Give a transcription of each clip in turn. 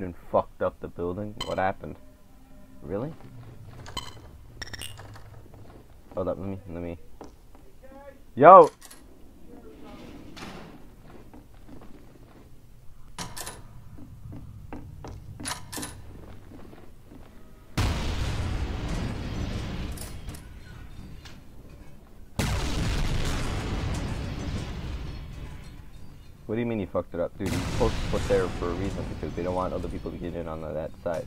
And fucked up the building? What happened? Really? Hold up, let me, let me. Yo! What do you mean you fucked it up? Dude, you supposed to put there for a reason because they don't want other people to get in on that side.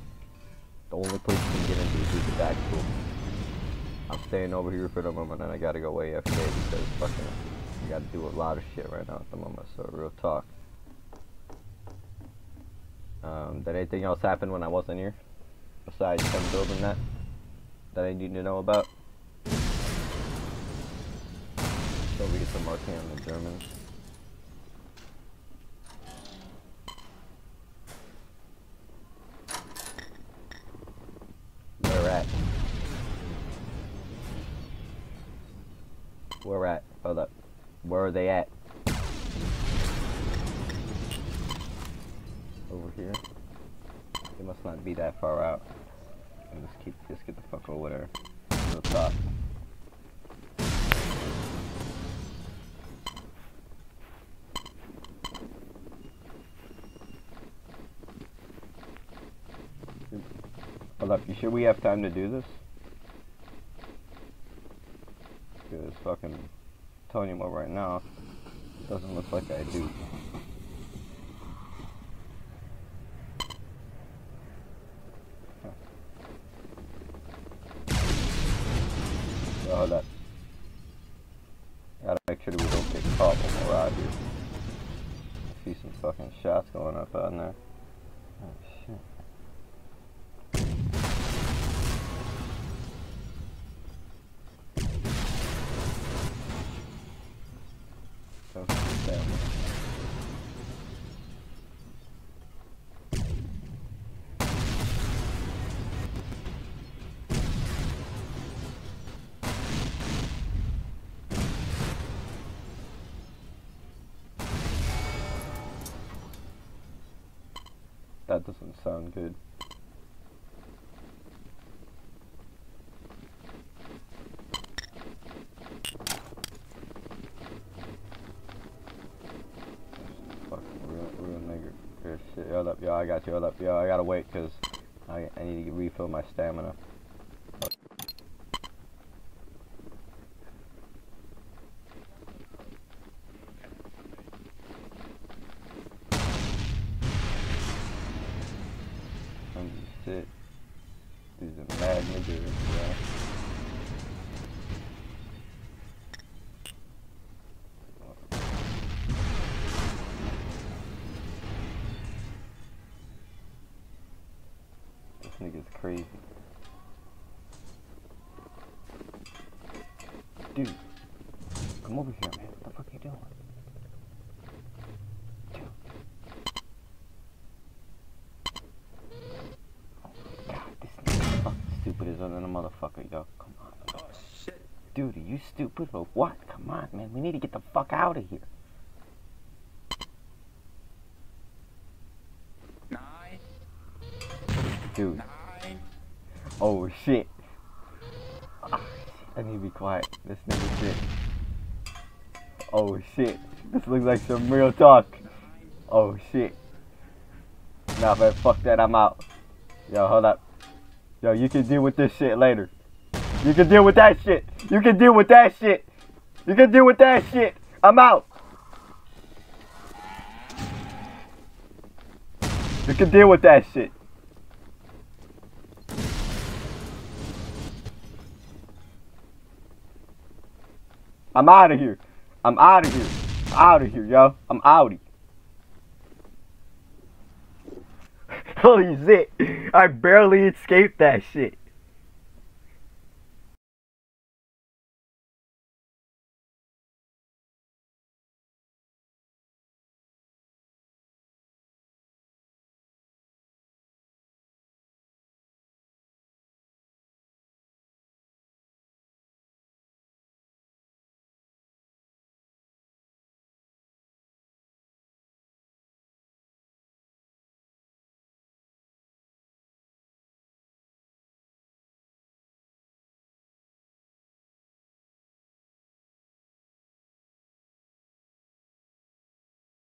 The only place you can get into is through the back door. I'm staying over here for the moment and I gotta go AFK because fucking I gotta do a lot of shit right now at the moment, so real talk. Um, did anything else happen when I wasn't here? Besides them building that? That I need to know about? So we get some marking on the Germans. Where at? Where at? Hold up. Where are they at? Over here? They must not be that far out. I'll just keep just get the fuck over there. To the top. Hold up, you sure we have time to do this? Because fucking telling you what right now doesn't look like I do. Hold up. Gotta make sure that we don't get caught when we're out here. See some fucking shots going up out in there. Oh So. That doesn't sound good. Fucking real, real nigger. Good shit. Hold up, yo. I got you. Hold up, yo. I gotta wait because I, I need to refill my stamina. I'm just shit. These are mad niggas, nigga's crazy. Dude, come over here, man. What the fuck are you doing? Dude. Oh god, this nigga's fucking stupid as other than a motherfucker, yo. Come on. Oh shit. Dude, are you stupid or what? Come on, man. We need to get the fuck out of here. Nine. Dude. Nine. Oh shit. I need to be quiet. This nigga shit. Oh shit. This looks like some real talk. Oh shit. Nah, man, fuck that. I'm out. Yo, hold up. Yo, you can deal with this shit later. You can deal with that shit. You can deal with that shit. You can deal with that shit. I'm out. You can deal with that shit. I'm out of here. I'm out of here. Out of here, yo. I'm outie. Holy shit. I barely escaped that shit.